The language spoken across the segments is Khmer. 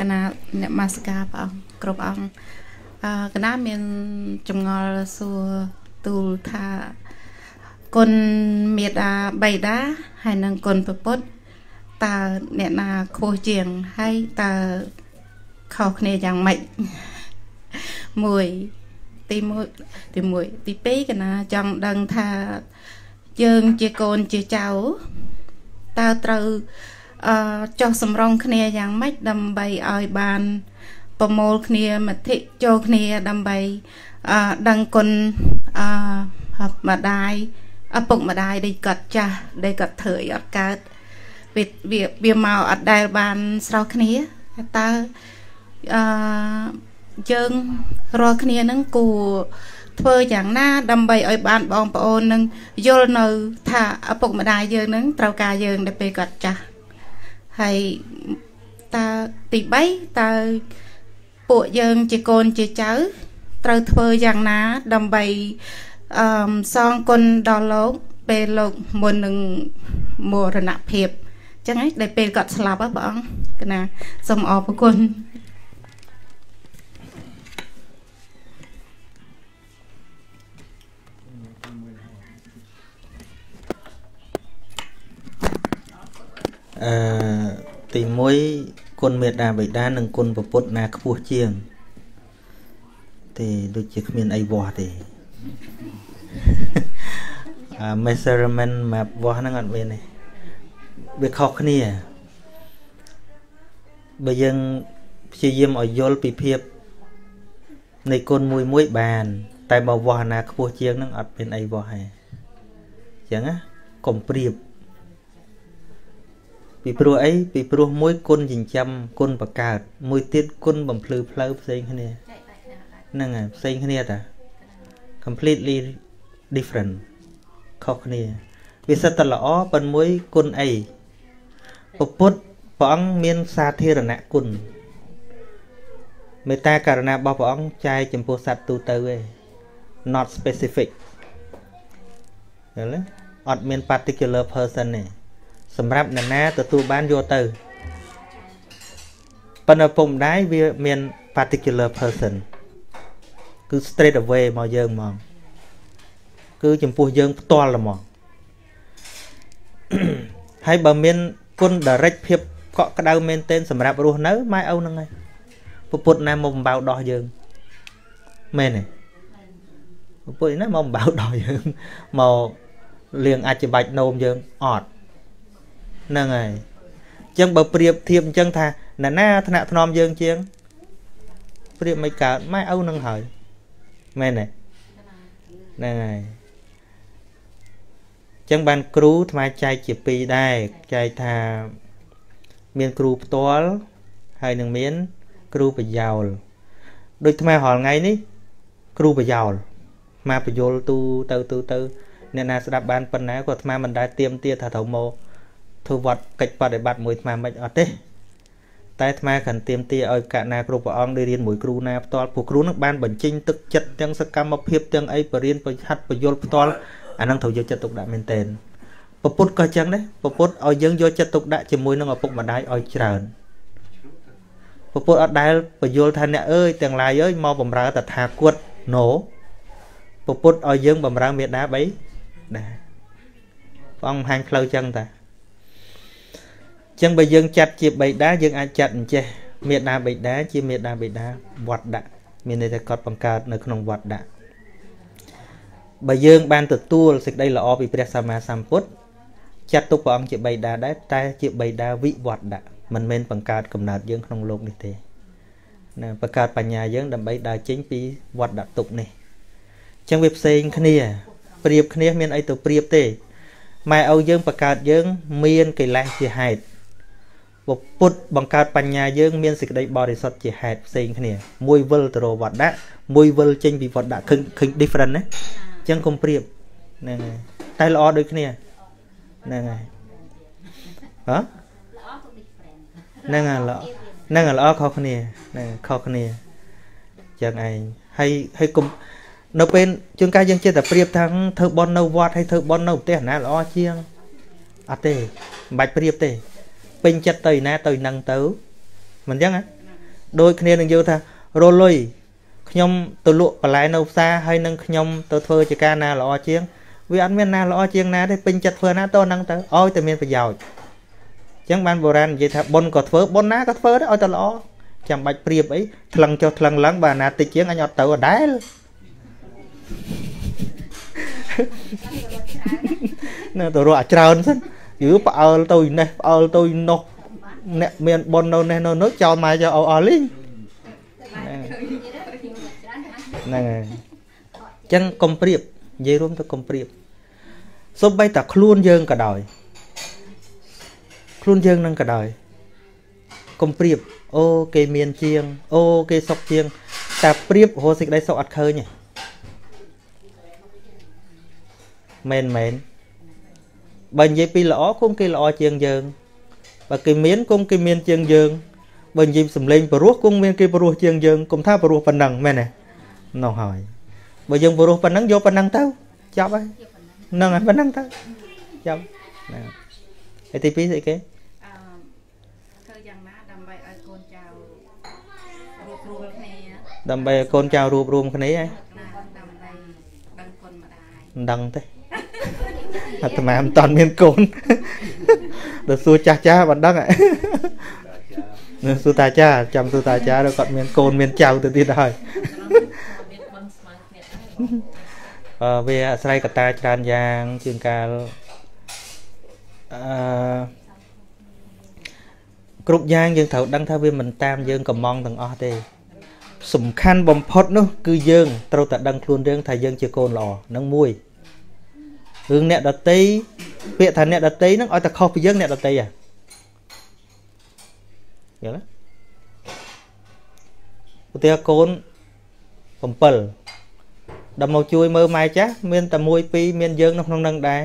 កណាអ្នកមាសការព្រះអង្គគ្រប់អង្គអឺកណាមានចម្ងល់សួរទូលថាគុណមេដាបៃតាហើយនឹងគុណពពុទ្ធតើអ្នកណាខ្ពស់ជាងហើយតើខុសគ្នាយ៉ាងម៉េចមួយទី1ទី1ទី2កណាចង់ដឹងថាយើងជាកូនជាចៅតើត្រូវ អឺចោះសម្រងគ្នាយ៉ាងម៉េចដើម្បីឲ្យបានប្រមូលគ្នាមតិចូលគ្នាដើម្បីអឺដឹងគុណអឺម្ដាយឪពុកម្ដាយដែលគាត់ចាស់ដែលគាត់ធ្វើអីអត់កើតវាវាវាមកអត់ដែលបានស្រោះគ្នាតើអឺយើងរាល់គ្នានឹងគួរធ្វើយ៉ាងណា ដើម្បីឲ្យបានបងប្អូននឹងយល់នៅ ថាឪពុកម្ដាយយើងនឹងត្រូវការយើងដល់ពេលគាត់ចាស់ ហើយតើទី3តើពួកយើងជាកូនជាចៅ ត្រូវធ្វើយ៉ាងណាដើម្បីអឺសងគុណដល់លោកពេលលោកមុននឹងមរណភាពអញ្ចឹងឯងដែលពេលគាត់ស្លាប់ហ៎ព្រះអង្គកណាសូមអរគុណ អឺទី1គុណមេត្តាបិតានិងគុណពុទ្ធណាខ្ពស់ជាង ទេដូចជាគ្មានអីវាស់ទេអា measurement map វាស់ហ្នឹងអត់មានទេវាខុសគ្នាបើយើងព្យាយាមឲ្យយល់ពីភាពនៃគុណមួយមួយបាន តែបើវាស់ណាខ្ពស់ជាងហ្នឹងអត់មានអីវាស់ទេអញ្ចឹងណាកុំប្រៀប ពីព្រោះអីពីព្រោះមួយគុណចិញ្ចឹមគុណបកើតមួយទៀតគុណបំភ្លឺផ្លូវផ្សេងគ្នាហ្នឹងហើយផ្សេងគ្នាតា completely different ខុសគ្នា វាសិតតែល្អប៉ុន្មួយគុណអីពពុទ្ធព្រះអង្គមានសាធារណគុណមេត្តាករណារបស់ព្រះអង្គចែកចំពោះសត្វទូទៅឯង not specific យល់ទេអត់មាន particular person ទេ សម្រាប់អ្នកណាទទួលបានយកទៅប៉ុន្តែពុំដែរវាមាន particular person គឺ straight away មកយើងហ្មងគឺចំពោះយើងផ្ទាល់ហ្មងហើយបើមានគុណ direct ភាពកក់ក្ដៅមែនទែនសម្រាប់រស់នៅម៉ែឪហ្នឹងហើយពុទ្ធណាមកបំបៅដោះយើងមែនទេពុទ្ធណាមកបំបៅដោះយើងមកលៀងអាចបាច់នោមយើងអត់ ហ្នឹងហើយអញ្ចឹងបើប្រៀបធៀបអញ្ចឹងថាណាណាថ្នាក់ធ្នមយើងជាងប្រៀបមិនកើតម៉ែឪនឹងហើយមែនទេហ្នឹងហើយចឹងបានគ្រូថ្មចែកជាពីរដែរចែកថាមានគ្រូផ្ទាល់ហើយនឹងមាន គ្រូប្រយោលដូចថ្មរាល់ថ្ងៃនេះ គ្រូប្រយោលមកបញ្យលទូទៅទូទៅអ្នកណាស្ដាប់បានប៉ុណ្ណាក៏ថ្មមិនដែលទៀមទាថាត្រូវមក ធ្វើវត្តកិច្ចបដិបត្តិមួយអាត្មាមិនអត់ទេតែអាត្មាកាន់ទៀមទាឲ្យកណាគ្រប់ព្រះអង្គได้រៀនមួយគ្រូណាផ្ទាល់ពួកគ្រូនឹងបានបញ្ចេញទឹកចិត្តទាំងសកម្មភាពទាំងអីបរៀនបញ្ហាត់បញ្យលផ្ទាល់អានឹងត្រូវយកចិត្តទុកដាក់មែនទែនពពុទ្ធក៏ចឹងដែរពពុទ្ធឲ្យយើងយកចិត្តទុកដាក់ជាមួយនឹងឪពុកម្ដាយឲ្យច្រើនពពុទ្ធអត់ដែលបញ្យលថាអ្នកអើយទាំងឡាយអើយមកបំរើតថាគតណូពពុទ្ធឲ្យយើងបំរើមេដាបីដែរព្រះអង្គបង្ហាញផ្លូវចឹងតា ចឹងបើយើងចាត់ជាបៃតាយើងអាចចាត់អញ្ចេះមេដាបៃតាជាមេដាបៃតាវត្តដាក់មានន័យថាគាត់បង្កើតនៅក្នុងវត្តដាក់បើយើងបានទទួលសេចក្តីល្អពីព្រះសម្មាសម្ពុទ្ធចាត់ទុកព្រះអង្គជាបៃតាដែរតែជាបៃតាវិវត្តដាក់មិនមែនបង្កើតកំណើតយើងក្នុងលោកនេះទេណាបង្កើតបញ្ញាយើងដើម្បីដើរចេញពីវត្តដាក់ទុកនេះអញ្ចឹងវាផ្សេងគ្នាប្រៀបគ្នាមានអីទៅប្រៀបទេម៉ែឪយើងបង្កើតយើង មានកិលេសជាហេតុ ពុទ្ធបង្កើតបញ្ញាយើងមានសេចក្តីបរិសុទ្ធជាហេតុផ្សេងគ្នាមួយវិលទៅរវត្តដាក់មួយវិលចេញពីវត្តដាក់ឃើញឃើញ different ណាអញ្ចឹងកុំប្រៀបហ្នឹងហើយតែល្អដូចគ្នាហ្នឹងហើយហ៎ហ្នឹងហើយល្អហ្នឹងហើយល្អខុសគ្នាហ្នឹងខុសគ្នាអញ្ចឹងឯងហើយហើយកុំនៅពេលជួនកាលយើងចេះតែប្រៀបថាធ្វើបន់នៅវត្តហើយធ្វើបន់នៅផ្ទះណាល្អជាងអត់ទេមិនបាច់ប្រៀបទេ ពេញចិត្តទៅណាទៅនឹងទៅមិនអញ្ចឹងហ៎ដូចគ្នានឹងយល់ថារលុយខ្ញុំទៅលក់បន្លែនៅផ្សារហើយនឹងខ្ញុំទៅធ្វើជាការណាល្អជាងវាអត់មានណាល្អជាងណាទេពេញចិត្តធ្វើណាតោះហ្នឹងទៅឲ្យតែមានប្រយោជន៍អញ្ចឹងបានបុរាណនិយាយថាបុណ្យក៏ធ្វើបុណ្យណាក៏ធ្វើដែរឲ្យតែល្អចាំបាច់ព្រៀបអីថ្លឹងចុះថ្លឹងឡើងបើណាតិចជាងអញអត់ទៅអដែលនៅទៅរកអាច្រើនសិន យឺផ្អើលទៅនេះផ្អើលទៅនោះអ្នកមានប៉ុននៅនេះនៅនោះចោលមកចោលអស់លីងហ្នឹងហើយអញ្ចឹងកុំព្រៀបនិយាយរួមទៅកុំព្រៀបសូម្បីតែខ្លួនយើងក៏ដោយខ្លួនយើងនឹងក៏ដោយកុំព្រៀបអូគេមានជាង អូគេសុខជាង តែព្រៀបរហូតសេចក្តីសុខអត់ឃើញទេមែនមែន បើនិយាយពីល្អគុំគេល្អជាងយើងបើគេមានគុំគេមានជាងយើងបើនិយាយសំលេងព្រោះគុំមានគេព្រោះជាងយើងគុំថាព្រោះប៉ុណ្ណឹងមែនទេនោះហើយបើយើងព្រោះប៉ុណ្ណឹងយកប៉ុណ្ណឹងទៅចប់ហើយហ្នឹងហើយប៉ុណ្ណឹងទៅចប់ហ្នឹងហើយទី2ស្អីគេដើម្បីឲ្យកូនចៅរួបរวมគ្នាហ៎ដើម្បីដឹងគុណម្ដាយមិនដឹងទេ អាត្មាមិនតាន់មានកូនដល់សួរចាស់ចាស់មិនដឹងនៅសួរតាចាចាំសួរតាចាគាត់មានកូនមានចៅទៅទៀតហើយអឺវាអាស្រ័យកត្តាច្រើនយ៉ាងជាងកាលអឺគ្រប់យ៉ាងយើងត្រូវដឹងថាវាមិនតាមយើងកំងទាំងអស់ទេសំខាន់បំផុតនោះគឺយើងត្រូវតែដឹងខ្លួនយើងថាយើងជាកូនល្អនឹងមួយ រឿងអ្នកដតីពាក្យថាអ្នកដតីហ្នឹងឲ្យតែខុសពីយើងអ្នកដតីហ៎យល់ទេឧទាហរណ៍កូន7ដល់មកជួយមើលម៉ែចាស់មានតែ1 2មានយើងនៅក្នុងនឹងដែរ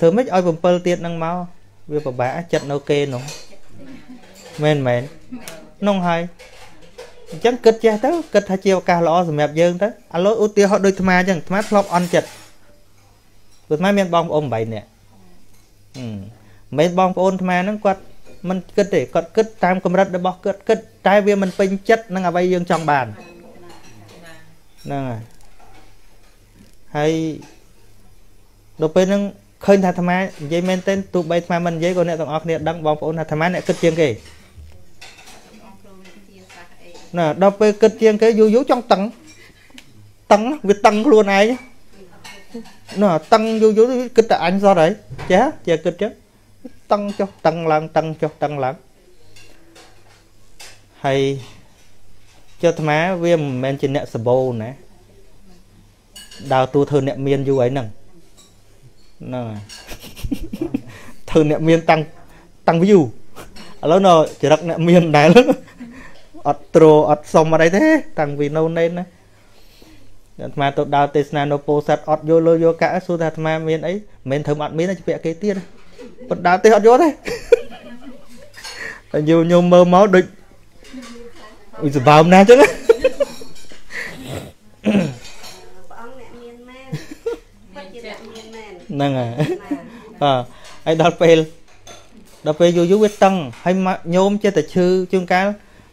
ធ្វើម៉េចឲ្យ7ទៀតនឹងមកវាពិបាកចិត្តនៅគេនោះមែនមែននោះហើយអញ្ចឹងគិតចេះទៅគិតថាជាឱកាសល្អសម្រាប់យើងទៅឥឡូវឧទាហរណ៍ដូចអាត្មាអញ្ចឹងអាត្មាធ្លាប់អន់ចិត្ត ព្រោះអាត្មាមានបងប្អូន8នាក់មិនបងប្អូនអាត្មាហ្នឹងគាត់មិនគិតទេគាត់គិតតាមកម្រិតរបស់គាត់គិត តែវាមិនពេញចិត្តនឹងអ្វីយើងចង់បានហ្នឹងហើយហើយដល់ពេលហ្នឹងឃើញថាអាត្មានិយាយមែនទេទោះបីអាត្មាមិននិយាយក៏អ្នកទាំងអស់គ្នាដឹងបងប្អូនថាអាត្មាអ្នកគិតជាងគេណាដល់ពេលគិតជាងគេយូរយូរចង់តឹងតឹងវាតឹងខ្លួនឯង ណាតឹងយូរយូរគិតតែអញសោះហើយចាជាគិតចឹងតឹងចុះតឹងឡើងតឹងចុះតឹងឡើងហើយចុះអាត្មាវាមិនមែនជាអ្នកសបោណាដើរតួធ្វើអ្នកមានយូរហើយហ្នឹងហ្នឹងហើយធ្វើអ្នកមានតាំងតាំង view ឥឡូវនៅចរិតអ្នកមានដែរអត់ត្រអត់សុំអីទេតាំងពីនៅណេនណា អាត្មាទៅដើរទេសនានៅពោធិ៍សាត់អត់យកលុយយកកាក់សួរថាអាត្មាមានអីមិនមែនធ្វើអត់មានទេពាក់គេទៀតប៉ុន្តែដើរទេសអត់យកទេតែយូរញោមមើលមកដូចអ៊ុយសបើមណាស់ចឹងព្រះអង្គអ្នកមានមែនពិតជាអ្នកមានមែនហ្នឹងហើយអើហើយដល់ពេលដល់ពេលយូរយូរវាតឹងហើយញោមចិត្តតែឈឺជួនកាល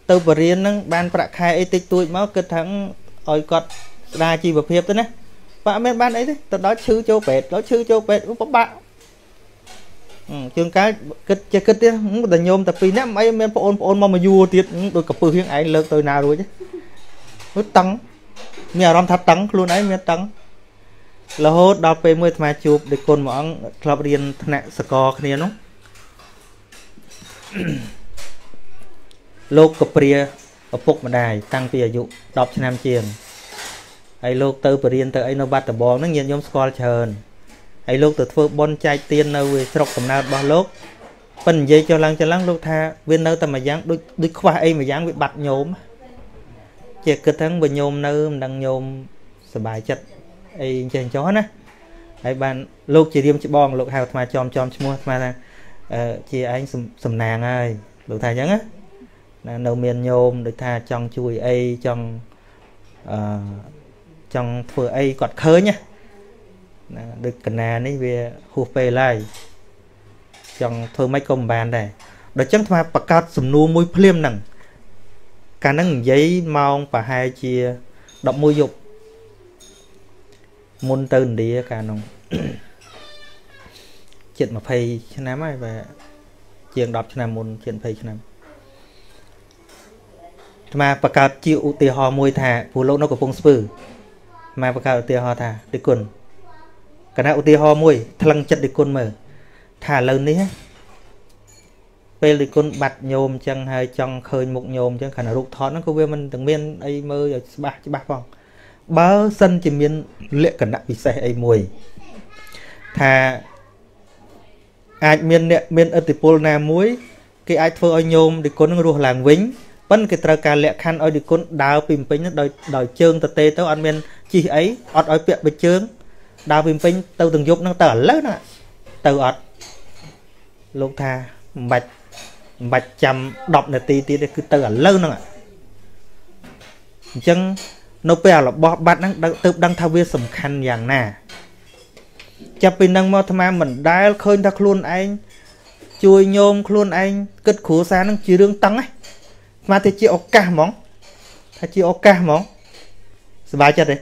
ទៅបរៀនហ្នឹងបានប្រាក់ខែអីតិចតួចមកគិតថាឲ្យគាត់ ស្ដារជីវភាពទៅណាបាក់មានបានអីទេទៅដល់ឈឺចូលពេទ្យដល់ឈឺចូលពេទ្យពិបាកជួនកាលគិតចេះគិតទៀតតែញោមតែពីរនាក់មិនអីមានបងប្អូនបងមកមកយួរទៀតដូចកពឹសយើងឯងលើកទៅណារួចហឺតឹងមានអារម្មណ៍ថាតឹងខ្លួនឯងមានតឹងរហូតដល់ពេលមួយអាត្មាជួបដូចគុណមួយអង្គធ្លាប់រៀនថ្នាក់សកលគ្នានោះលោកកព្រាឪពុកម្ដាយតាំងពីអាយុ10ឆ្នាំជាង ហើយលោកទៅបរៀនទៅអីនៅបាត់ដំបងហ្នឹងញាតិញោមស្គាល់ច្រើនហើយលោកទៅធ្វើបន់ចែកទៀននៅស្រុកកំណើតរបស់លោកប៉ិននិយាយចុះឡើងចុះឡើងលោកថាវានៅតែមួយយ៉ាងដូចដូចខ្វះអីមួយយ៉ាងវាបាត់ញោមជាគិតថាបើញោមនៅមិនដឹងញោមសុបាយចិត្តអីចេះចុះណាហើយបានលោកជារៀមច្បងលោកហៅអាត្មាចំចំឈ្មោះអាត្មាថាអឺជាឯងសំណាងហើយលោកថាអញ្ចឹងណានៅមានញោមដូចថាចង់ជួយអីចង់អឺ ចង់ធ្វើអីគាត់ឃើញណាណាដូចកណានេះវាហួសពេលហើយចង់ធ្វើម៉េចក៏មិនបានដែរដល់ចឹងអាបកកើតសំណួរមួយភ្លាមហ្នឹងកាលហ្នឹងនិយាយម៉ោងប្រហែលជា11យប់មុនទៅឥណ្ឌាកាលនោះជិត20ឆ្នាំហើយបាទជាង10ឆ្នាំមុនជិត20ឆ្នាំអាត្មាបង្កើតជាឧទាហរណ៍មួយថាព្រោះលោកនៅកំពង់ស្ពឺ អាត្មាបង្កើតឧទាហរណ៍ថាតិគុណកណាឧទាហរណ៍មួយថ្លឹងចិត្តតិគុណមើលថាឥឡូវនេះពេលតិគុណបាត់ញោមអញ្ចឹងហើយចង់ឃើញមុខញោមអញ្ចឹងខណៈរូបថតហ្នឹងក៏វាមិនទាំងមានអីមើលឲ្យច្បាស់ច្បាស់ផងបើសិនជាមានលក្ខណៈពិសេសអីមួយថាអាចមានអ្នកមានឥទ្ធិពលណាមួយ គេអាចធ្វើឲ្យញោមឌីគុណនឹងរស់ឡើងវិញ ប៉ុន្តែគេត្រូវការលក្ខខណ្ឌឲ្យឌីគុណដើរពីពេញដោយដោយជើងទៅទេទៅអត់មានជីអីអត់ឲ្យពាក់បិជើងដើរពីពេញទៅទាំងយប់ហ្នឹងទៅឥឡូវណាទៅអត់លោកថាមិនបាច់មិនបាច់ចាំ10នាទីទៀតទេគឺទៅឥឡូវហ្នឹងអញ្ចឹងនៅពេលរបស់បាត់ហ្នឹងទៅដឹងថាវាសំខាន់យ៉ាងណាចាប់ពីនឹងមកអាត្មាមិនដែលឃើញថាខ្លួនឯងជួយញោមខ្លួនឯងគិតគ្រួសារនឹងជារឿងតឹងហ្នឹង ស្មានតែជាឱកាសហ្មងថាជាឱកាសហ្មងសប្បាយចិត្តទេស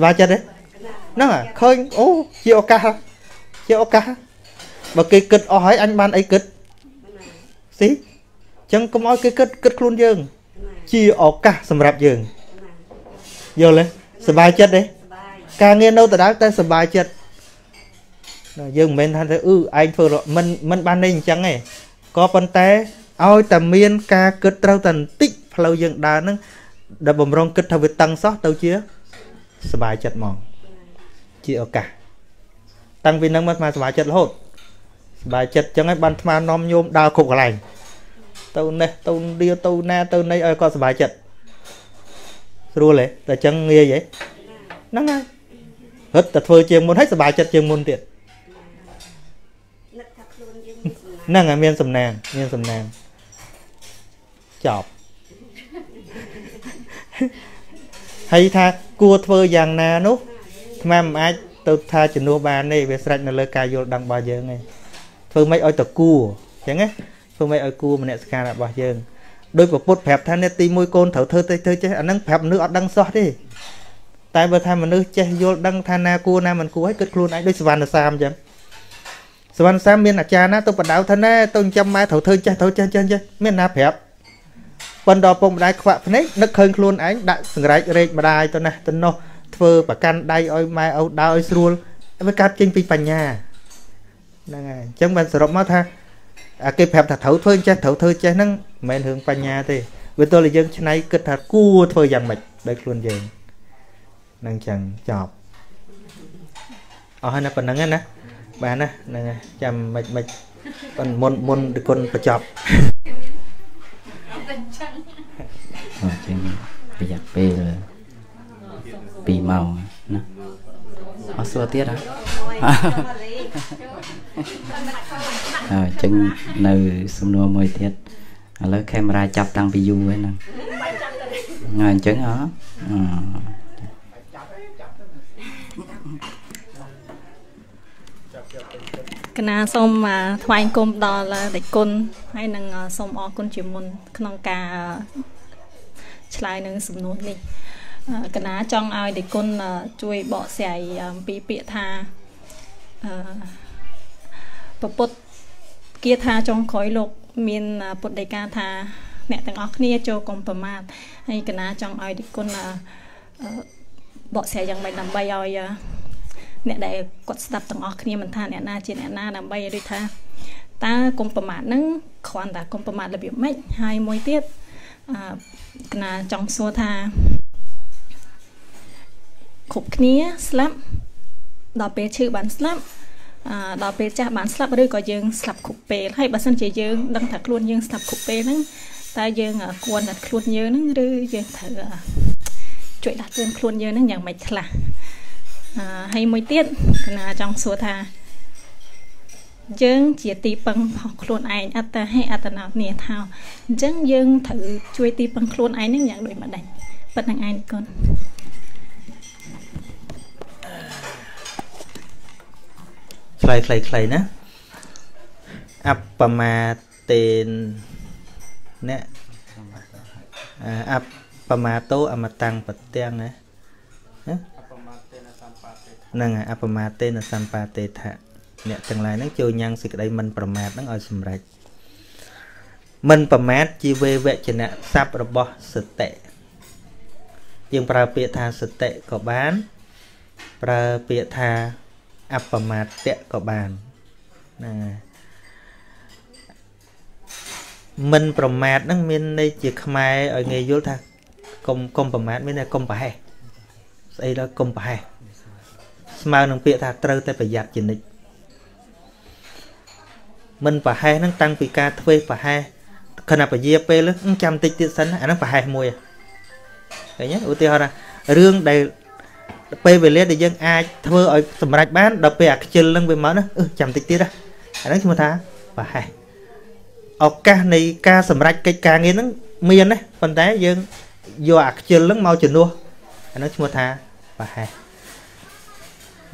ប្បាយចិត្តទេហ្នឹងឃើញអូជាឱកាសជាឱកាសបើគេគិតអស់ហើយអញបានអីគិតស៊ីអញ្ចឹងកុំឲ្យគេគិតគិតខ្លួនយើង ជាឱកាសសម្រាប់យើងយល់ទេសប្បាយចិត្តទេការងារនៅដដែលតែសប្បាយចិត្តយើងមិនមែនថាទៅអឺឯងធ្វើមិនមិនបាននេះអញ្ចឹងទេក៏ប៉ុន្តែ ឲ្យតែមានការគិតត្រូវតែបន្តិចផ្លូវយើងដើរហ្នឹងដែលបំរុងគិតថាវាតឹងសោះទៅជាសบายចិត្តហ្មងជាឱកាសតាំងពីហ្នឹងមកស្មាសบายចិត្តរហូតសบายចិត្តអញ្ចឹងហើយបានស្មានាំញោមដើរគ្រប់កន្លែងទៅនេះទៅឌៀទៅណាទៅណីឲ្យគាត់សบายចិត្តស្រួលទេតែអញ្ចឹងងាយហ៎ហ្នឹងហើយរត់តែធ្វើជាងមុនហើយសบายចិត្តជាងមុនទៀតហ្នឹងហើយមានសំណាងមានសំណាង ចប់ហើយថាគួរធ្វើយ៉ាងណានោះអាមិនអាចទៅថាជំនួសបានទេវាស្រេចនៅលើការយល់ដឹងរបស់យើងឯងធ្វើម៉េចឲ្យតគួរអញ្ចឹងណាធ្វើម៉េចឲ្យគួរមនសិការរបស់យើងដោយប្រពុតប្រាប់ថាអ្នកទី1កូនត្រូវធ្វើទៅធ្វើចេះអាហ្នឹងប្រាប់មនុស្សអត់ដឹងសោះទេតែបើថាមនុស្សចេះយល់ដឹងថាណាគួរណាមិនគួរឲ្យគិតខ្លួនឯងដូចសវណ្ណសាមអញ្ចឹងសវណ្ណសាមមានអាចារ្យណាទៅបដៅថាណាទៅចាំម៉ែត្រូវធ្វើចេះត្រូវចេះចេះចេះមានណាប្រាប់ ប៉ុន្តែពុកម្ដាយខ្វាក់ភ្នែកនឹកឃើញខ្លួនឯងដាក់សង្រែករែកម្ដាយទៅណាទៅនោះធ្វើប្រកាន់ដៃឲ្យម៉ែឲ្យដើរឲ្យស្រួលវាកាត់ចេញពីបញ្ញាហ្នឹងហើយអញ្ចឹងបានសរុបមកថាអាគេប្រាប់ថាត្រូវធ្វើចេះត្រូវធ្វើចេះហ្នឹងមិនមែនរឿងបញ្ញាទេវាទល់តែយើងឆ្នៃគិតថាគួរធ្វើយ៉ាងម៉េចដោយខ្លួនយើងហ្នឹងចឹងចប់អស់ហើយណាប៉ុណ្្នឹងណាបានណាហ្នឹងហើយចាំមិនមិនប៉ុនមុនមុនគុណបញ្ចប់អញ្ចឹងប្រយ័ត្ន ពេល2ម៉ោងណាអត់សួរទៀតហ៎អញ្ចឹងនៅសំណួរមួយទៀតឥឡូវកាមេរ៉ាចាប់តាំងពីយូរហើយហ្នឹងអញ្ចឹងហ៎កណាសូមថ្វាយគុំដល់ដេចគុណហើយនឹងសូមអរគុណជាមុនក្នុងការ ឆ្លើយនឹងសំណួរនេះកណាចង់ឲ្យដេគុណជួយបកស្រាយអំពីពាក្យថាអឺពពុទ្ធគាថាចុងក្រោយលោក មានពុទ្ធដីកាថា អ្នកទាំងអស់គ្នាចូលកុំប្រមាថហើយកណាចង់ឲ្យដេគុណបកស្រាយយ៉ាងម៉េចដើម្បីឲ្យអ្នកដែលគាត់ស្ដាប់ទាំងអស់គ្នាមិនថាអ្នកណាជាអ្នកណាដើម្បីឲ្យដូចថាតើកុំប្រមាថហ្នឹងគ្រាន់តែកុំប្រមាថរបៀបម៉េចហើយមួយទៀតអឺ កណាចង់សួរថាគ្រប់គ្នាស្លាប់ដល់ពេលឈឺបានស្លាប់អឺដល់ពេលចាស់បានស្លាប់ឬក៏យើងស្លាប់គ្រប់ពេលហើយបើសិនជាយើងដឹងថាខ្លួនយើងស្លាប់គ្រប់ពេលហ្នឹងតើយើងគួរតែខ្លួនយើងហ្នឹងឬយើងត្រូវជួយដាស់តឿនខ្លួនយើងហ្នឹងយ៉ាងម៉េចខ្លះអឺហើយមួយទៀតកណាចង់សួរថា យើងជាទីពឹងរបស់ខ្លួនឯងអត្តហេអត្តនោនីថាអញ្ចឹងយើងត្រូវជួយទីពឹងខ្លួនឯងនឹងយ៉ាងដូចម្ដេចប៉ុណ្្នឹងឯងគុណខ្លីខ្លីខ្លីណាអបមាទតេនអ្នកអបមាតោអមតាំងបទាំងណាហ្នឹងហើយអបមាតេនសម្បាតេថៈ អ្នកទាំងឡាយហ្នឹងចូលញ៉ាំងសេចក្តីមិនប្រមាទហ្នឹងឲ្យសម្រេចមិនប្រមាទជីវេវចនៈស័ព្ទរបស់សតិយើងប្រើពាក្យថាសតិក៏បាន ប្រើពាក្យថាអបមាទៈក៏បានហ្នឹងហើយមិនប្រមាទហ្នឹងមានន័យជាខ្មែរឲ្យងាយយល់ថាកុំកុំប្រមាទមានតែកុំប្រហែសស្អីដល់កុំប្រហែសស្មើនឹងពាក្យថាត្រូវតែប្រយ័ត្នជានិច្ច មិនប្រហែសហ្នឹងតាំងពីការធ្វើប្រហែសខណៈពជាពេលចាំតិចទៀតសិនអាហ្នឹងប្រហែសមួយឃើញទេឧទាហរណ៍ថារឿងដែលពេលវេលាដែលយើងអាចធ្វើឲ្យសម្រេចបានដល់ពេលអាខ្ជិលហ្នឹងវាមកណាអឺចាំតិចទៀតអាហ្នឹងឈ្មោះថាប្រហែសឱកាសនៃការសម្រេចកិច្ចការងារហ្នឹងមានណាប៉ុន្តែយើងយកអាខ្ជិលហ្នឹងមកជំនួសអាហ្នឹងឈ្មោះថាប្រហែស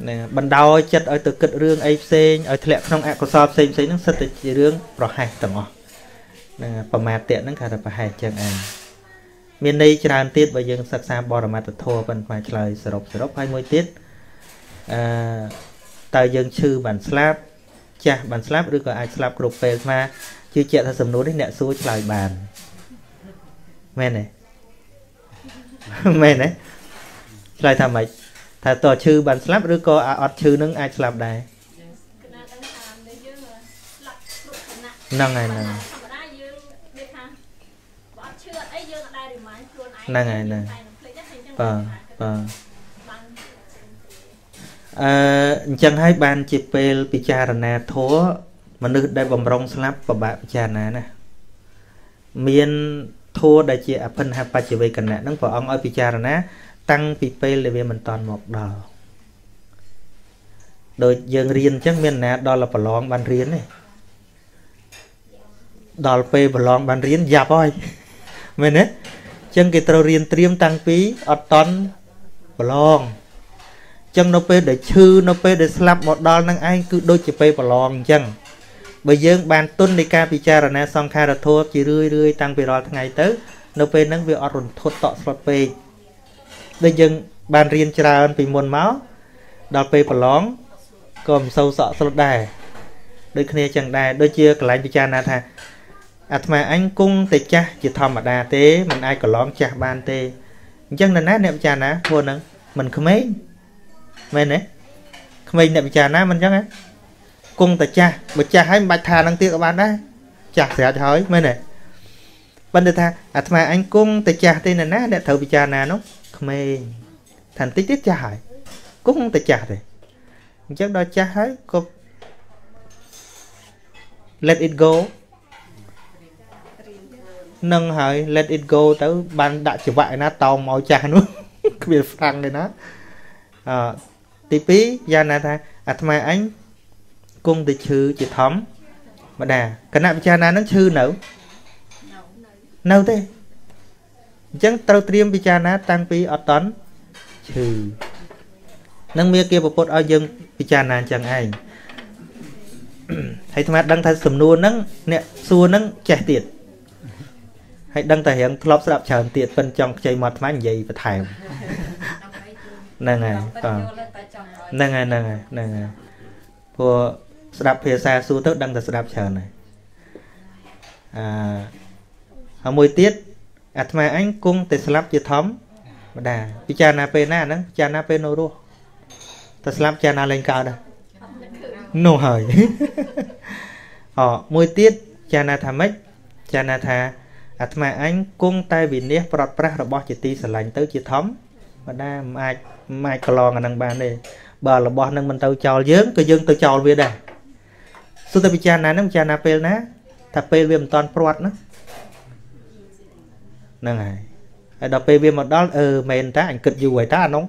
នឹងបណ្ដោយចិត្តឲ្យទៅគិតរឿងអីផ្សេងឲ្យធ្លាក់ក្នុងអកុសលផ្សេងផ្សេងហ្នឹងសិតតែជារឿងប្រហែសទាំងអស់នឹងប្រមាទតៈហ្នឹងគេថាប្រហែសចឹងឯងមានន័យច្រើនទៀតបើយើងសិក្សាបរមត្ថធម៌ប៉ុន្តែឆ្លើយសរុបសរុបហើយមួយទៀតអឺតើយើងឈឺបានស្លាប់ចាស់បានស្លាប់ឬក៏អាចស្លាប់គ្រប់ពេលស្មាជឿជាក់ថាសំណួរនេះអ្នកសួរឆ្លើយបានមែនទេមែនទេឆ្លើយថាម៉េច ថាតើឈឺបានស្លាប់ឬក៏អត់ឈឺនឹងអាចស្លាប់ដែរហ្នឹងហើយហ្នឹងហ្នឹងហើយហ្នឹងបាទបាទអឺអញ្ចឹងហើយបានជាពេលពិចារណាធัวមនុស្សដែលបំរុងស្លាប់ពិបាកពិចារណាណាមានធัวដែលជាអភិនហបច្ចវេកណៈហ្នឹងព្រះអង្គឲ្យពិចារណា តាំងពីពេលដែលវាមិនតាន់មកដល់ដូចយើងរៀនអញ្ចឹងមានណាដល់ប្រឡងបានរៀនទេដល់ពេលប្រឡងបានរៀនយ៉ាប់ហើយមែនទេចឹងគេត្រូវរៀនត្រៀមតាំងពីអត់តន់ប្រឡងចឹងនៅពេលដែលឈឺនៅពេលដែលស្លាប់មកដល់នឹងឯងគឺដូចជាពេលប្រឡងអញ្ចឹងបើយើងបានទុននៃការពិចារណាសង្ខារធម៌ជារឿយរឿយតាំងពីរាល់ថ្ងៃទៅ នៅពេលហ្នឹងវាអត់រន្ធត់តក់ស្លុតពេក ដូចយើងបានរៀនច្រើនពីមុនមកដល់ពេលប្រឡងក៏មិនសូវសក់ស្លុតដែរដូចគ្នាចឹងដែរដូចជាកន្លែងពិចារណាថាអាត្មាអញគង់តែចាស់ជាធម្មតាទេมันអាចកន្លងចាស់បានទេអញ្ចឹងនរណាអ្នកពិចារណាធ្វើហ្នឹងមិនក្មេងមែនទេក្មេងអ្នកពិចារណាមិនអញ្ចឹងហ៎គង់តែចាស់បើចាស់ហើយមិនបាច់ថានឹងទៀតក៏បានដែរចាស់ស្រាប់ហើយមែនទេប៉ុន្តែថាអាត្មាអញគង់តែចាស់ទេនរណាអ្នកត្រូវពិចារណានោះ ក្មេងថាបន្តិចទៀតចាស់ហើយគង់តែចាស់ទេអញ្ចឹងដល់ចាស់ហើយក៏ let it go នឹងហើយ let it go ទៅ បានដាក់ចង្វាក់ឯណាតោងមកចាស់នោះគ្មានហ្វ្រាំងទេណាអទី2យ៉ាងណាថាអាត្មាអញគង់តែឈឺជាធម្មម្ដាគណៈពិចារណានឹងឈឺនៅនៅទេ អញ្ចឹងត្រូវត្រៀមពិចារណាតាំងពីអត់តន់ឈឺនឹងមានគេប្រពុតឲ្យយើងពិចារណាអញ្ចឹងឯងហើយអាត្មាដឹងថាសំណួរហ្នឹងអ្នកសួរហ្នឹងចេះទៀតហើយដឹងតែរៀងធ្លាប់ស្ដាប់ច្រើនទៀតប៉ិនចង់ខ្ចីមកអាត្មានិយាយបន្ថែមហ្នឹងហើយបាទហ្នឹងហើយហ្នឹងហើយហ្នឹងហើយព្រោះស្ដាប់ភាសាសួរទៅដឹងតែស្ដាប់ច្រើនហើយអឺហើយមួយទៀត អាត្មាអញគង់តែស្លាប់ជាធម្មតាពិចារណាពេលណាហ្នឹងពិចារណាពេលនៅរស់តែស្លាប់ពិចារណាលែងកើតដែរនោះហើយអមួយទៀតពិចារណាថាម៉េចពិចារណាថាអាត្មាអញគង់តែវិនិច្ឆ័យប្រត់ប្រាស់របស់ជាទីស្រឡាញ់ទៅជាធម្មបណ្ដាមិនអាចមិនអាចកន្លងអានឹងបានទេបើរបស់នឹងមិនទៅចោលយើងក៏យើងទៅចោលវាដែរសុទ្ធតែពិចារណានឹងពិចារណាពេលណាថាពេលវាមិនតាន់ព្រាត់ណា ហ្នឹងហើយហើយដល់ពេលវាមកដល់អឺមែនតាអញគិតយូរហើយតាអានោះ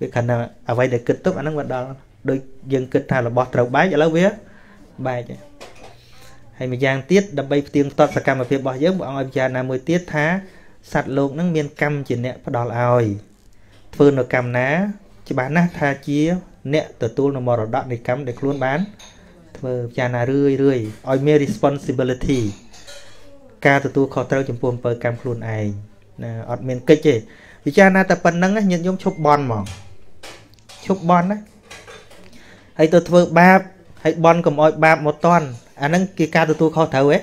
វាខណៈអ្វីដែលគិតទុកអាហ្នឹងមកដល់ដូចយើងគិតថារបស់ត្រូវបែកឥឡូវវាបែកហើយម្យ៉ាងទៀតដើម្បីផ្ទៀងផ្ទាត់សកម្មភាពរបស់យើងព្រះអង្គឲ្យពិចារណាមួយទៀតថាសត្វលោកនឹងមានកម្មជាអ្នកផ្ដល់ឲ្យធ្វើនៅកម្មណា ច្បាស់ណាស់ថាជា អ្នកទទួលនៅមរតកនៃកម្មដែលខ្លួនបានធ្វើពិចារណារឿយរឿយឲ្យមាន responsibility ការទទួលខុសត្រូវចំពោះអំពើកម្មខ្លួនឯងណាអត់មានកិច្ចទេពិចារណាតែប៉ុណ្្នឹងញាតិញោមឈប់បន់ហ្មងឈប់បន់ណាហើយទៅធ្វើបាបហើយបន់កុំអោយបាបមកតន់អាហ្នឹងគេការទទួលខុសត្រូវហ៎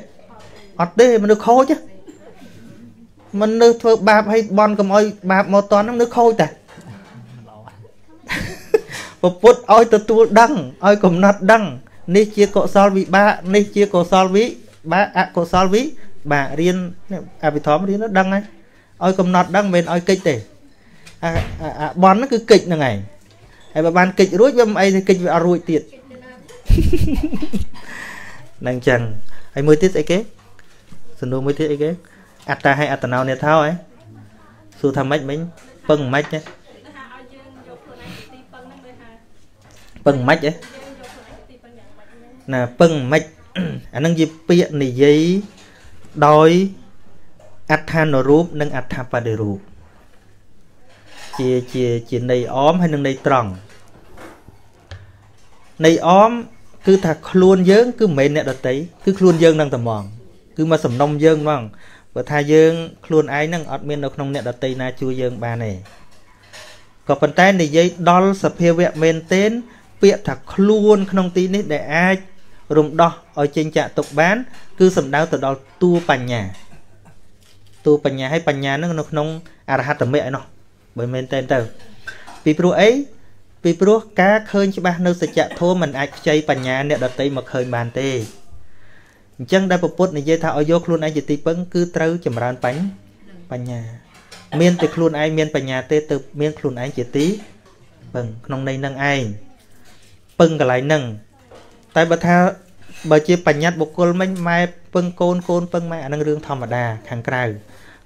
អត់ទេមនុស្សខូចមនុស្សធ្វើបាបហើយបន់កុំអោយបាបមកតន់ហ្នឹងមនុស្សខូចតាពពុទ្ធឲ្យទទួលដឹងឲ្យកំណត់ដឹង នេះជាកុសលវិបាកនេះជាកុសលវិបាកអកុសលវិ បាករៀនអភិធម្មរៀនដឹងហើយឲ្យកំណត់ដឹងមិនមែនឲ្យកិច្ចទេអាបនហ្នឹងគឺកិច្ចហ្នឹងឯងហើយបើបានកិច្ចរួចវាមិនអីទេកិច្ចវាអត់រួចទៀតហ្នឹងចឹងហើយមួយទៀតស្អីគេសំណួរមួយទៀតអីគេអត្តាហើយអត្តនោនេថោហ៎សួរថាម៉េចមិញពឹងម៉េចទេពឹងម៉េចហ៎ណាពឹងម៉េចអានឹងជាពាក្យនិយាយ ដោយអត្ថានុរូបនិងអត្ថបដិរូបជាជាជាន័យអមហើយនិងន័យត្រង់ន័យអមគឺថាខ្លួនយើង គឺមិនមែនអ្នកដតីគឺខ្លួនយើងនឹងតែហ្មងគឺមកសំណុំយើងហ្មងបើថាយើងខ្លួនឯងនឹងអត់មាននៅក្នុងអ្នកដតីណាជួយយើងបានទេក៏ប៉ុន្តែនិយាយដល់សភាវៈមែនទែនពាក្យថាខ្លួនក្នុងទីនេះដែលអាច រំដោះឲ្យចេញចាក់ទុកបាន គឺសំដៅទៅដល់តួបញ្ញាតួបញ្ញាហើយបញ្ញានឹងនៅក្នុងអរហត្តមគ្គឯនោះបើមែនតើទៅ ពីព្រោះអីពីព្រោះការឃើញច្បាស់នៅសច្ចធម៌មិនអាចខ្ចីបញ្ញាអ្នកដតីមកឃើញបានទេអញ្ចឹងដែលពុទ្ធនិយាយថាឲ្យយកខ្លួនឯងជាទីពឹងគឺត្រូវចម្រើនបញ្ញបញ្ញា មានតែខ្លួនឯងមានបញ្ញាទេទៅមានខ្លួនឯងជាទីពឹងក្នុងន័យនឹងឯងពឹងកន្លែងហ្នឹង តែបើថាបើជាបញ្ញត្តិបុគ្គលមិញម៉ែពឹងកូនកូនពឹងម៉ែអានឹងរឿងធម្មតាខាងក្រៅ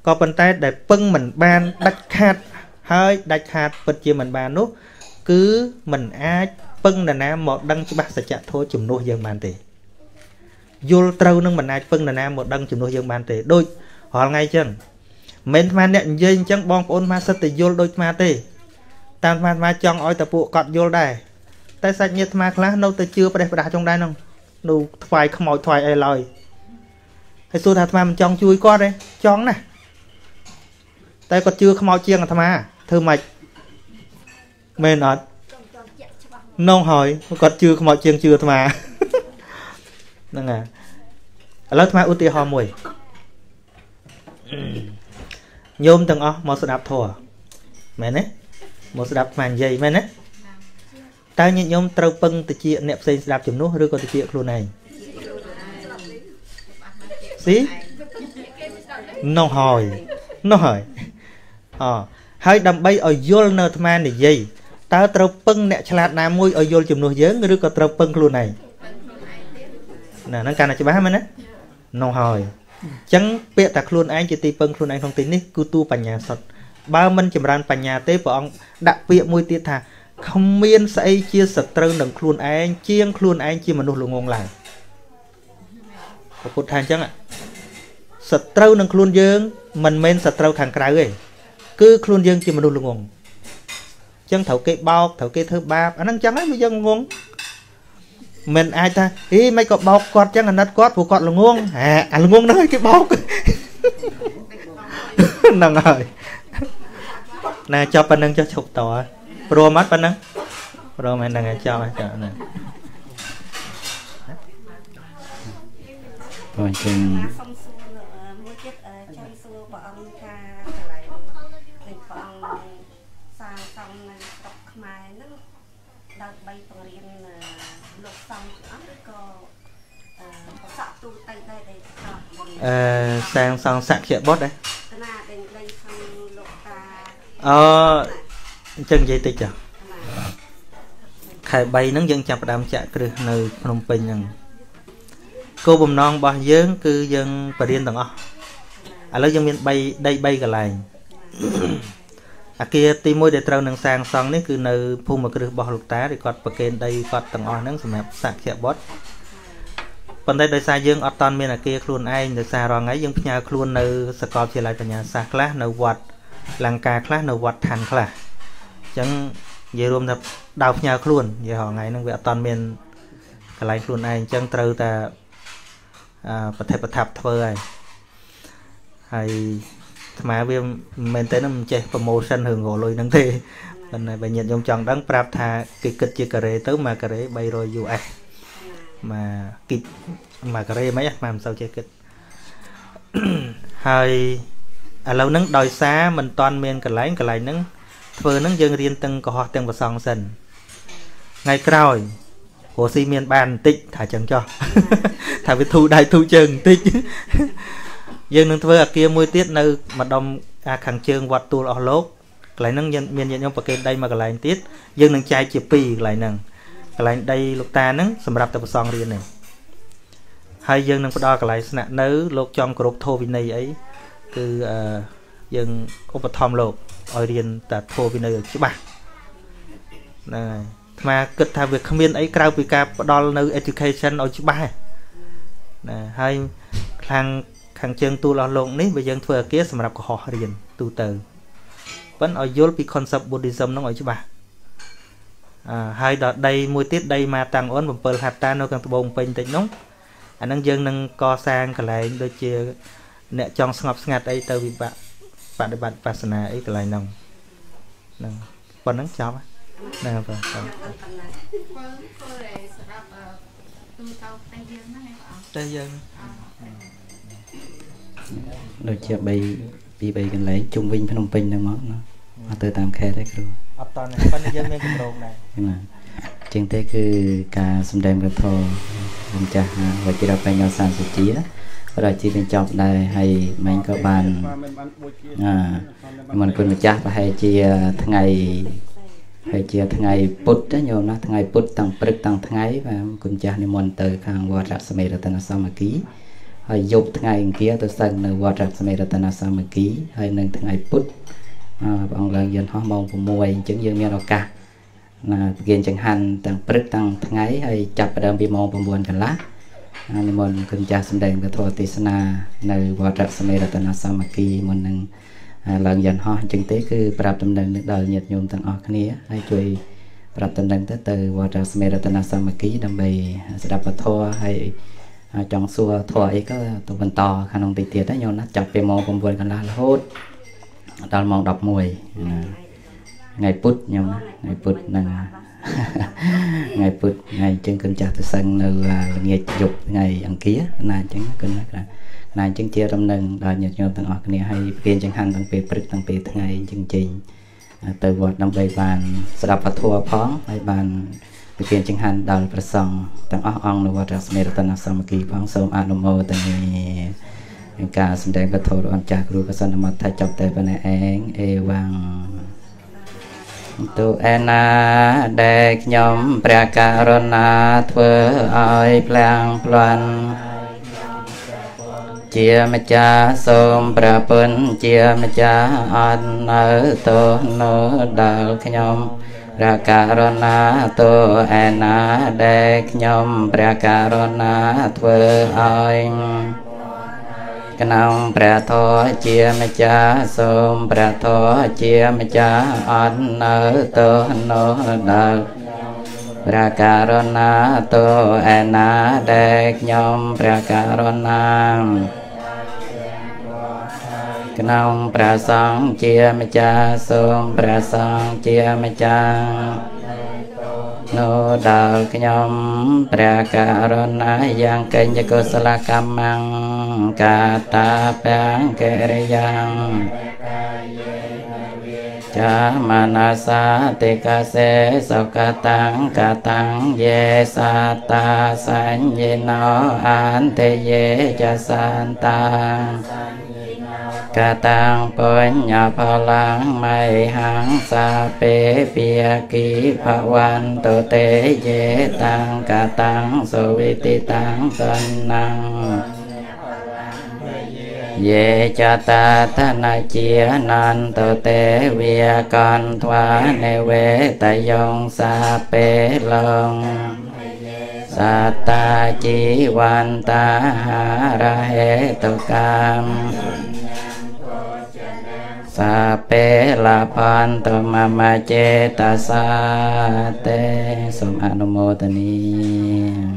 ក៏ប៉ុន្តែដែលពឹងមិនបានដាច់ខាតហើយដាច់ខាតពិតជាមិនបាននោះគឺមិនអាចពឹងនរណាមកដឹងច្បាស់សច្ចធម៌ជំនួសយើងបានទេយល់ត្រូវនឹងមិនអាចពឹងនរណាមកដឹងជំនួសយើងបានទេដូចរាល់ថ្ងៃអញ្ចឹងមិនមែនអ្នកនិយាយអញ្ចឹងបងប្អូនមកសិតតែយល់ដូចអាទេតាមអាត្មាចង់ឲ្យតែពួកគាត់យល់ដែរ តែសាច់ញាតិអាត្មាខ្លះនៅតែជឿប្រេះប្រដាស់ចុងដែរនោះនៅថ្វាយខ្មោចថ្វាយអីឡើយហើយសួរថាអាត្មាមិនចង់ជួយគាត់ទេចង់ណាតែគាត់ជឿខ្មោចជាងអាត្មាធ្វើម៉េចមែនអត់នងហើយគាត់ជឿខ្មោចជាងជឿអាត្មាហ្នឹងហើយឥឡូវអាត្មាឧទាហរណ៍មួយញោមទាំងអស់មកស្ដាប់ធម៌មែនទេមកស្ដាប់អាត្មានិយាយមែនទេ តើញាតិញោមត្រូវពឹងទៅជាអ្នកផ្សេងស្ដាប់ជំនួសឬក៏ទៅជាខ្លួនឯងស៊ីនោះហើយនោះហើយអហើយដើម្បីឲ្យយល់នៅអាត្មានិយាយតើត្រូវពឹងអ្នកឆ្លាតណាមួយឲ្យយល់ជំនួសយើងឬក៏ត្រូវពឹងខ្លួនឯងណាហ្នឹងកាន់តែច្បាស់មែនណានោះហើយអញ្ចឹងពាក្យតែខ្លួនឯងជាទីពឹងខ្លួនឯងក្នុងទីនេះគឺទូបញ្ញាសុទ្ធបើមិនចម្រើនបញ្ញាទេព្រះអង្គដាក់ពាក្យមួយទៀតថា គ្មានស្អីជាសត្រូវនឹងខ្លួនឯងជាងខ្លួនឯងជាមនុស្សល្ងងឡើយពុទ្ធថាអញ្ចឹងសត្រូវនឹងខ្លួនយើង មិនមែនសត្រូវខាងក្រៅទេគឺខ្លួនយើងជាមនុស្សល្ងងអញ្ចឹងត្រូវគេបោកត្រូវគេធ្វើបាបអាហ្នឹងអញ្ចឹងហើយវាយើងងងមិនអាចថាអីមិនក៏បោកគាត់ចឹងអាណិតគាត់ព្រោះគាត់ល្ងងអាអាល្ងងហ្នឹងគេបោកហ្នឹងហើយណាចាប់ប៉ុណ្្នឹងចុះឈប់ត ព្រមអត់ប៉ុណ្្នឹងព្រមហ្នឹងហើយចាប់ចុះហ្នឹងបងជិញមួយទៀតចង់សួរព្រះអង្គថាកន្លែងដូចព្រះអង្គសាងសង់នៅស្រុកខ្មែរហ្នឹងដើម្បីបង្រៀនលោកសំអត់ឬក៏ប្រសក់ទូទៅដែរដែលអឺសាងសង់សក្យបុត្រដែរណាដែលដីខាងលោកតាអឺ អញ្ចឹងនិយាយតិចចាខែ3ហ្នឹងយើងចាប់ផ្ដើមចាក់គ្រឹះនៅភ្នំពេញហ្នឹងគោលបំណងរបស់យើង គឺយើងបរៀនទាំងអស់ឥឡូវយើងមាន3ដី3កន្លែងអាគារទី1ដែលត្រូវនឹងសាងសង់នេះគឺនៅភូមិគ្រឹះរបស់លោកតាឬគាត់ប្រកេនដីគាត់ទាំងអស់ហ្នឹងសម្រាប់សក្យបុត្រប៉ុន្តែដោយសារយើងអត់តន់មានអាគារខ្លួនឯងដោយសាររងថ្ងៃយើងផ្ញើខ្លួននៅសាកលវិទ្យាល័យបញ្ញាសាស្ត្រខ្លះនៅវត្តលង្ការខ្លះនៅវត្តឋានខ្លះអញ្ចឹងនិយាយរួមថាដៅផ្ញើខ្លួននិយាយរងថ្ងៃហ្នឹងវាអត់តន់មានកន្លែងខ្លួនឯងអញ្ចឹងត្រូវតែអឺប្រតិបត្តិធ្វើហើយហើយអាត្មាវាមិនមែនទេមិនចេះ promotion រឿងរលុយហ្នឹងទេប៉ុន្តែបើញាតិញោមចង់ដឹងប្រាប់ថាគេគិតជាការ៉េទៅមួយការ៉េ300 US មកគិតមួយការ៉េមិនអាត្មាមិនសូវចេះគិតហើយឥឡូវហ្នឹងដោយសារមិនតាន់មានកន្លែងកន្លែងហ្នឹង ធ្វើហ្នឹងយើងរៀនទាំងកុហកទាំងប្រសងសិនថ្ងៃក្រោយព្រោះស៊ីមានបានបន្តិចថាចឹងចោះថាវាធូរដៃធូរជើងបន្តិចយើងនឹងធ្វើអាគារមួយទៀតនៅម្ដុំអាខាងជើងវត្តទួលអស់លោកកន្លែងហ្នឹងមានញាតិញោមប្រគេនដីមកកន្លែងទៀតយើងនឹងចែកជា2កន្លែងហ្នឹងកន្លែងដីលោកតាហ្នឹងសម្រាប់តែប្រសងរៀនហ្នឹងហើយយើងនឹងផ្ដល់កន្លែងស្នាក់នៅលោកចង់គ្រប់ធោវិន័យអីគឺអឺយើងឧបត្ថម្ភលោក ឲ្យរៀនតែធោវិន័យឲ្យច្បាស់ហ្នឹងហើយអាត្មាគិតថាវាគ្មានអីក្រៅពីការផ្ដល់នៅ education ឲ្យច្បាស់ណាហើយខាងខាងជើងទូលអស់លោកនេះបើយើងធ្វើអាគារសម្រាប់កុហករៀនទូទៅប៉ិនឲ្យយល់ពី concept Buddhism ហ្នឹងឲ្យច្បាស់អឺហើយដល់ដីមួយទៀតដីមកតាំងអូន7ហត្តានៅខាងត្បូងពេញតិចនោះអាហ្នឹងយើងនឹងកសាងកន្លែងដូចជា អ្នកចង់ស្ងប់ស្ងាត់អីទៅវិបាក បដិបត្តិបាសនាអីកន្លែងហ្នឹងហ្នឹងប៉ុណ្្នឹងចប់ហ្នឹងបាទបាទធ្វើធ្វើសម្រាប់ទូទៅផ្ទះយើងហ្នឹងឯងបងផ្ទះយើងដូចជា3ពី3កន្លែងជុំវិញភ្នំពេញហ្នឹងមកណាអត់ទៅតាមខេត្តទេគ្រូអត់តន់ប៉ុន្តែយើងមានកម្រងដែរណាជាងទេគឺការសម្ដែងរធរម្ចាស់វជ្របញ្ញោសានសុជា ប្រជាបញ្ចប់ដែរហើយមិញក៏បានអាមិនគុណម្ចាស់ប្រហែលជាថ្ងៃហើយជាថ្ងៃពុទ្ធញោមណាថ្ងៃពុទ្ធតាំងព្រឹកតាំងថ្ងៃបាទគុណចាស់និមន្តទៅខាងវត្តរស្មីរតនសាមគ្គីហើយយប់ថ្ងៃអង្គារទៅសឹងនៅវត្តរស្មីរតនសាមគ្គីហើយនៅថ្ងៃពុទ្ធព្រះអង្គឡើងយានហោះម៉ោង6អញ្ចឹងយើងមានឱកាសណាប្រគិនចង្ហាន់ទាំងព្រឹកទាំងថ្ងៃហើយចាប់ផ្ដើមពីម៉ោង9កន្លះ និមន្តគុណចាស់សម្ដែងពធទេសនានៅវត្តរស្មីរតនសាមគ្គីមុននឹងឡើងយន្តហោះអញ្ចឹងទេគឺប្រាប់ដំណឹងដល់ញាតិញោមទាំងអស់គ្នាហើយជួយប្រាប់ដំណឹងទៅទៅវត្តស្មេរតនសាមគ្គីដើម្បីស្ដាប់ពធហើយចង់សួរធัวអីក៏ទៅបន្តខាងក្នុងតិចទៀតណាញោមណាចាប់ពីម៉ោង9កន្លះរហូតដល់ម៉ោង11ណាថ្ងៃពុធញោមណាថ្ងៃពុធហ្នឹង ថ្ងៃពុធថ្ងៃអញ្ចឹងគិនចាស់ទៅសឹងនៅល្ងាចយប់ថ្ងៃអង្គារណាអញ្ចឹងគិនណាណាអញ្ចឹងជារំនឹងដល់ញាតិញោមទាំងអស់គ្នាហើយព្រានចង្ហាន់ទាំងពេលព្រឹកទាំងពេលថ្ងៃអញ្ចឹងចេញទៅវត្តដើម្បីបានស្ដាប់ពធផងហើយបានព្រានចង្ហាន់ដល់ព្រះសង្ឃទាំងអស់អង្គនៅវត្តរស្មីរតនសាមគ្គីផងសូមអនុមោទនានឹងការសម្ដែងពធរបស់អម្ចាស់គ្រូកសិនមតថាចប់តែប៉ុណ្ណេះឯងអេវ៉ាំង ទុឯណាដែលខ្ញុំព្រះករុណាធ្វើឲ្យផ្លាំងផ្លន់ជាម្ចាស់សូមព្រះពុនជាម្ចាស់អត់នៅទោនោះដល់ខ្ញុំព្រះករុណាទោឯណាដែលខ្ញុំព្រះករុណាធ្វើឲ្យ ក្នុងព្រះធម៌ជាម្ចាស់សូមព្រះធម៌ជាម្ចាស់អត់នៅទោនោះដល់ព្រះករុណាទោឯណាដែលខ្ញុំព្រះករុណាក្នុងព្រះសង្ឃជាម្ចាស់សូមព្រះសង្ឃជាម្ចាស់នោះដល់ខ្ញុំព្រះករុណាយ៉ាងកញ្ញកុសលកម្ម กาตาปังเกริยังจามนาสาติกาเสสกตังกตังเยสาตาสัญญโนอันเทเยจะสันตังกตังปุญญาพลังไม่หังสาเปเปียกิภวันตุเตเยตังกตังสุวิติตังสันนัง មៃហង្សាពេពាគីភវន្តុទេយេតាំងកតាំងសវិតិតាំងសន្នំយេចតាតនជានន្តទេវិកន្ធានិវេតយងសាពេលងសត្តាជីវន្តាហារហេតុកម្មសាពេលផន្តមមចេតសាតេសូមអនុមោទនី